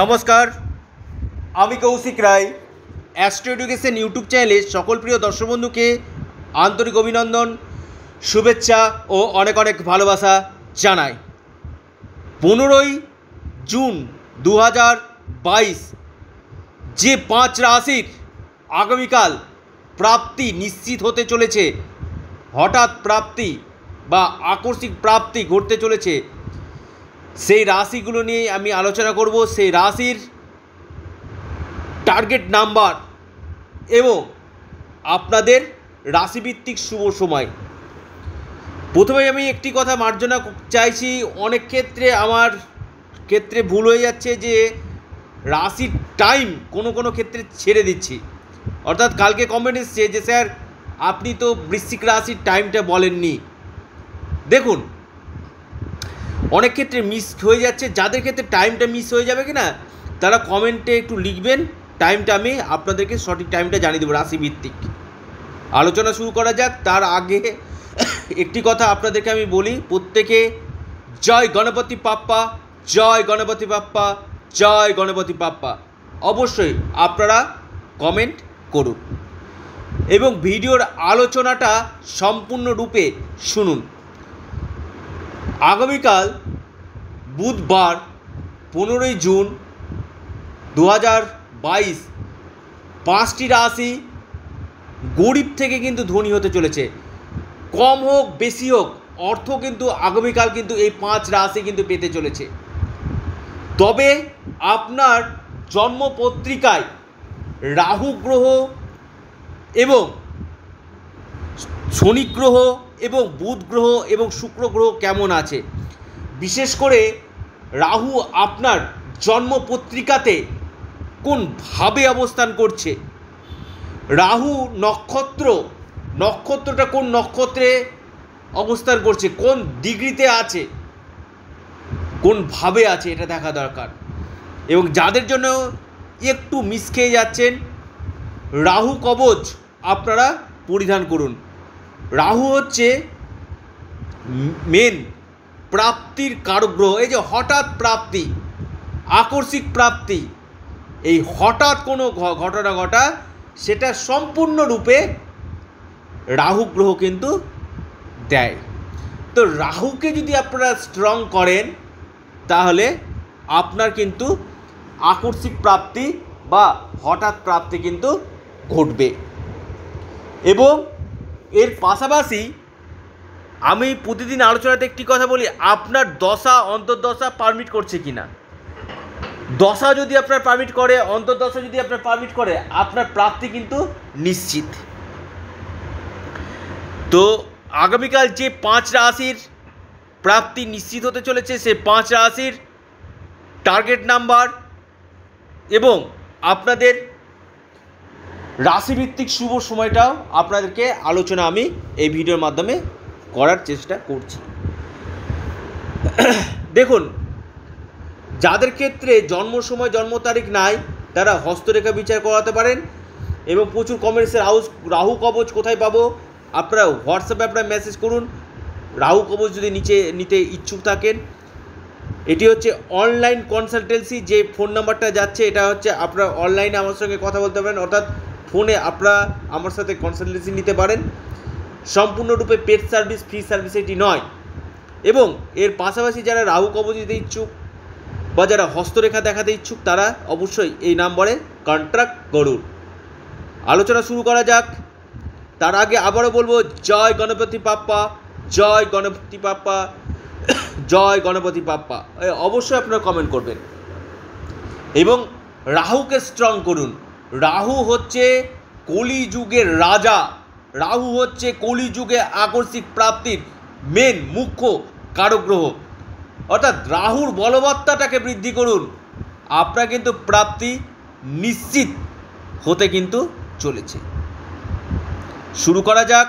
নমস্কার, আমি Kaushik Roy Astro Education YouTube চ্যানেলে সকল প্রিয় দর্শক বন্ধুকে আন্তরিক অভিনন্দন, শুভেচ্ছা ও অনেক অনেক ভালোবাসা জানাই। পনেরোই জুন দু হাজার বাইশ, যে পাঁচ রাশির আগামীকাল প্রাপ্তি নিশ্চিত হতে চলেছে, হঠাৎ প্রাপ্তি বা আকস্মিক প্রাপ্তি ঘটতে চলেছে সেই রাশিগুলো নিয়ে আমি আলোচনা করব, সেই রাশির টার্গেট নাম্বার এবং আপনাদের রাশিভিত্তিক শুভ সময়। প্রথমে আমি একটি কথা মার্জনা চাইছি, অনেক ক্ষেত্রে আমার ক্ষেত্রে ভুল হয়ে যাচ্ছে যে রাশির টাইম কোনো কোনো ক্ষেত্রে ছেড়ে দিচ্ছি। অর্থাৎ কালকে কমেন্ট এসছে যে, স্যার, আপনি তো বৃশ্চিক রাশির টাইমটা বলেননি। দেখুন অনেক ক্ষেত্রে মিস হয়ে যাচ্ছে। যাদের ক্ষেত্রে টাইমটা মিস হয়ে যাবে কি না তারা কমেন্টে একটু লিখবেন। টাইমটা আমি আপনাদেরকে সঠিক টাইমটা জানিয়ে দেবো, রাশিভিত্তিক। আলোচনা শুরু করা যাক। তার আগে একটি কথা আপনাদেরকে আমি বলি, প্রত্যেকে জয় গণপতি পাপ্পা জয় গণপতি পাপ্পা জয় গণপতি পাপ্পা অবশ্যই আপনারা কমেন্ট করুন। এবং ভিডিওর আলোচনাটা সম্পূর্ণরূপে শুনুন। আগামীকাল বুধবার পনেরোই জুন দু হাজার বাইশ পাঁচটি রাশি গরিব থেকে কিন্তু ধনী হতে চলেছে। কম হোক, বেশি হোক, অর্থ কিন্তু আগামীকাল কিন্তু এই পাঁচ রাশি কিন্তু পেতে চলেছে। তবে আপনার জন্মপত্রিকায় রাহু গ্রহ এবং শনি গ্রহ এবং বুধ গ্রহ এবং শুক্র গ্রহ কেমন আছে? বিশেষ করে রাহু আপনার জন্মপত্রিকাতে কোন ভাবে অবস্থান করছে? রাহু নক্ষত্র, নক্ষত্রটা কোন নক্ষত্রে অবস্থান করছে? কোন ডিগ্রিতে আছে? কোন ভাবে আছে? এটা দেখা দরকার। এবং যাদের জন্য একটু মিস খেয়ে যাচ্ছেন, রাহু কবচ আপনারা পরিধান করুন। রাহু হচ্ছে মেন প্রাপ্তির কারগ্রহ। এই যে হঠাৎ প্রাপ্তি, আকস্মিক প্রাপ্তি, এই হঠাৎ কোনো ঘটনা ঘটা সেটা সম্পূর্ণরূপে রাহু গ্রহ কিন্তু দেয়। তো রাহুকে যদি আপনারা স্ট্রং করেন, তাহলে আপনার কিন্তু আকস্মিক প্রাপ্তি বা হঠাৎ প্রাপ্তি কিন্তু ঘটবে। এবং এর পাশাপাশি আমি প্রতিদিন আলোচনাতে একটি কথা বলি, আপনার দশা অন্তর্দশা পারমিট করছে কি না দশা যদি আপনার পারমিট করে, অন্তর্দশা যদি আপনার পারমিট করে, আপনার প্রাপ্তি কিন্তু নিশ্চিত। তো আগামীকাল যে পাঁচ রাশির প্রাপ্তি নিশ্চিত হতে চলেছে, সে পাঁচ রাশির টার্গেট নাম্বার এবং আপনাদের রাশিভিত্তিক শুভ সময়টাও আপনাদেরকে আলোচনা আমি এই ভিডিওর মাধ্যমে করার চেষ্টা করছি। দেখুন, যাদের ক্ষেত্রে জন্ম সময়, জন্ম তারিখ নাই, তারা হস্তরেখা বিচার করাতে পারেন এবং প্রচুর কমেন্টসের হাউস রাহু কবচ কোথায় পাবো, আপনারা হোয়াটসঅ্যাপে আপনারা মেসেজ করুন। রাহু কবচ যদি নিচে, নিতে ইচ্ছুক থাকেন, এটি হচ্ছে অনলাইন কনসালটেন্সি যে ফোন নাম্বারটা যাচ্ছে, এটা হচ্ছে আপনারা অনলাইনে আমার সঙ্গে কথা বলতে পারেন। অর্থাৎ ফোনে আপনারা আমার সাথে কনসালটেন্সি নিতে পারেন। সম্পূর্ণরূপে পেড সার্ভিস ফ্রি সার্ভিস এটি নয়। এবং এর পাশাপাশি যারা রাহু কবচ দিতে ইচ্ছুক বা যারা হস্তরেখা দেখাতে ইচ্ছুক, তারা অবশ্যই এই নাম্বারে কন্ট্রাক্ট করুন। আলোচনা শুরু করা যাক। তার আগে আবারও বলব, জয় গণপতি পাপ্পা জয় গণপতি পাপ্পা জয় গণপতি পাপ্পা অবশ্যই আপনারা কমেন্ট করবেন। এবং রাহুকে স্ট্রং করুন। রাহু হচ্ছে কলিযুগের রাজা। রাহু হচ্ছে কলিযুগে আকস্মিক প্রাপ্তির মেন মুখ্য কারগ্রহ। অর্থাৎ রাহুর বলবত্তাটাকে বৃদ্ধি করুন। আপনার কিন্তু প্রাপ্তি নিশ্চিত হতে কিন্তু চলেছে। শুরু করা যাক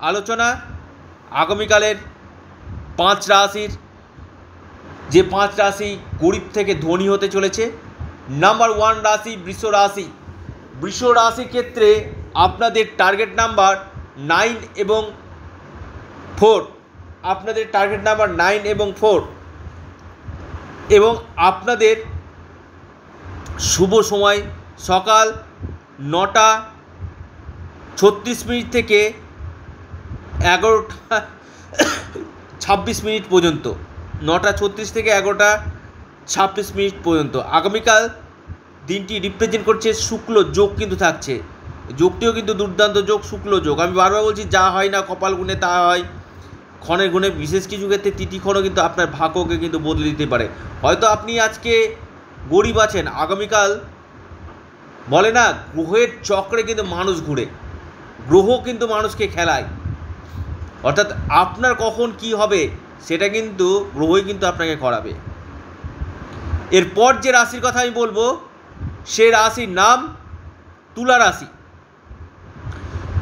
আলোচনা আগামীকালের পাঁচ রাশির। যে পাঁচ রাশি গরিব থেকে ধনী হতে চলেছে নাম্বার ওয়ান রাশি বৃষ রাশি। বৃষ রাশি ক্ষেত্রে আপনাদের টার্গেট নাম্বার নাইন এবং ফোর আপনাদের টার্গেট নাম্বার নাইন এবং ফোর এবং আপনাদের শুভ সময় সকাল নটা ছত্রিশ মিনিট থেকে এগারোটা ছাব্বিশ মিনিট পর্যন্ত। নটা ছত্রিশ থেকে এগারোটা ছাব্বিশ মিনিট পর্যন্ত। আগামীকাল দিনটি রিপ্রেজেন্ট করছে শুক্ল যোগ কিন্তু থাকছে। যোগটিও কিন্তু দুর্দান্ত যোগ, শুক্ল যোগ। আমি বারবার বলছি, যা হয় না, কপাল গুণে তা হয়। ক্ষণের গুণে বিশেষ কিছু ক্ষেত্রে তিথিক্ষণও কিন্তু আপনার ভাগ্যকে কিন্তু বদলে দিতে পারে। হয়তো আপনি আজকে গরিব আছেন, আগামীকাল বলে না, গ্রহের চক্রে কিন্তু মানুষ ঘুরে। গ্রহ কিন্তু মানুষকে খেলায়। অর্থাৎ আপনার কখন কি হবে, সেটা কিন্তু গ্রহই কিন্তু আপনাকে করাবে। এরপর যে রাশির কথা আমি বলব সে রাশির নাম তুলা রাশি।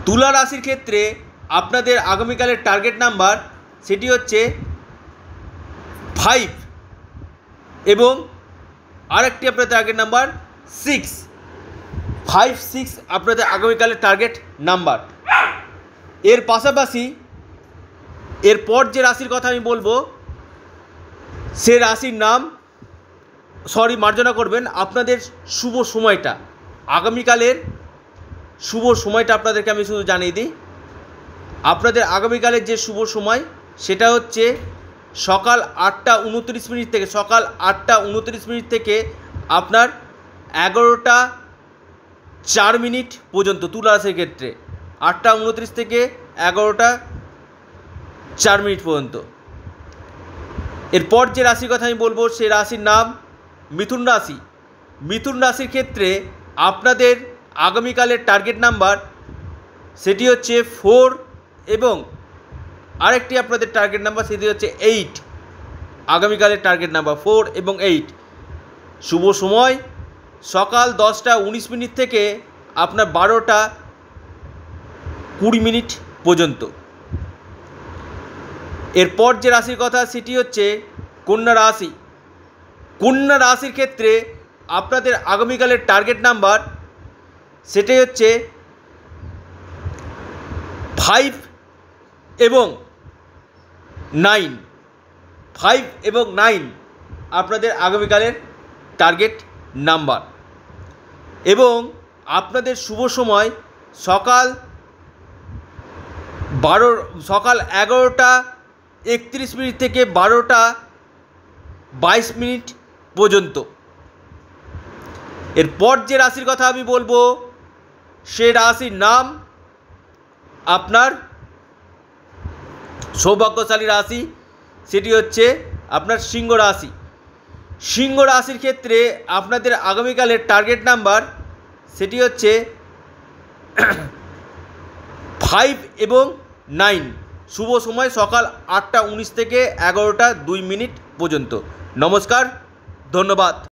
তুলা রাশির ক্ষেত্রে আপনাদের আগামীকালের টার্গেট নাম্বার সেটি হচ্ছে ফাইভ এবং আরেকটি আপনার target number six five six আপনাদের আগামীকালের টার্গেট নাম্বার এর পাশাপাশি এরপর যে রাশির কথা আমি বলব, সে রাশির নাম সরি, মার্জনা করবেন। আপনাদের শুভ সময়টা। আগামীকালের শুভ সময়টা আপনাদেরকে আমি শুধু জানিয়ে দিই। আপনাদের আগামীকালের যে শুভ সময়, সেটা হচ্ছে সকাল আটটা উনত্রিশ মিনিট থেকে, সকাল আটটা উনত্রিশ মিনিট থেকে আপনার এগারোটা চার মিনিট পর্যন্ত তুলা রাশির ক্ষেত্রে। আটটা উনত্রিশ থেকে এগারোটা চার মিনিট পর্যন্ত। এরপর যে রাশির কথা আমি বলব, সে রাশির নাম মিথুন রাশি। মিথুন রাশির ক্ষেত্রে আপনাদের আগামীকালের টার্গেট নাম্বার সেটি হচ্ছে ফোর এবং আরেকটি আপনাদের টার্গেট নাম্বার সেটি হচ্ছে এইট আগামীকালের টার্গেট নাম্বার ফোর এবং এইট শুভ সময়। সকাল দশটা উনিশ মিনিট থেকে আপনার বারোটা কুড়ি মিনিট পর্যন্ত। এরপর যে রাশির কথা সেটি হচ্ছে কন্যা রাশি। কন্যা রাশির ক্ষেত্রে আপনাদের আগামীকালের টার্গেট নাম্বার সেটাই হচ্ছে ফাইভ এবং নাইন ফাইভ এবং নাইন আপনাদের আগামীকালের টার্গেট নাম্বার এবং আপনাদের শুভ সময় সকাল বারো, সকাল এগারোটা একত্রিশ মিনিট থেকে বারোটা বাইশ মিনিট পর্যন্ত। এরপর যে রাশির কথা আমি বলব, সে রাশির নাম আপনার সৌভাগ্যশালী রাশি, সেটি হচ্ছে আপনার সিংহ রাশি। সিংহ রাশির ক্ষেত্রে আপনাদের আগামীকালের টার্গেট নাম্বার সেটি হচ্ছে ফাইভ এবং নাইন শুভ সময় সকাল আটটা উনিশ থেকে এগারোটা দুই মিনিট পর্যন্ত। নমস্কার। ধন্যবাদ